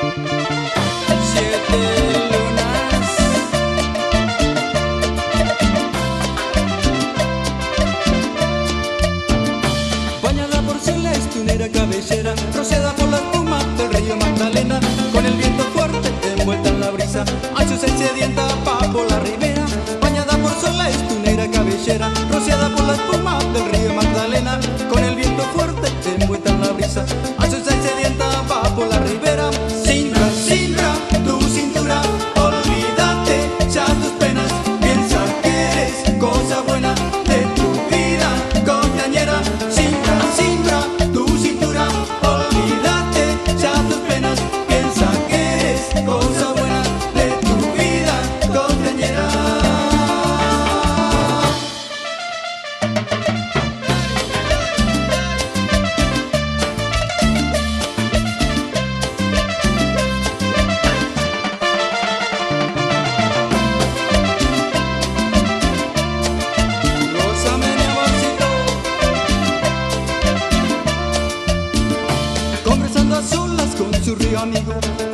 Siete cabellera, rociada por la espuma del río Magdalena, con el viento fuerte envuelta en la brisa, hay su sedienta. Su río amigo.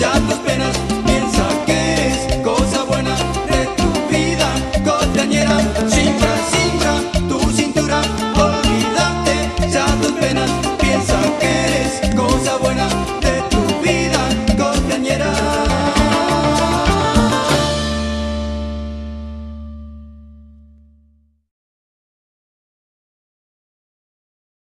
ya tus penas.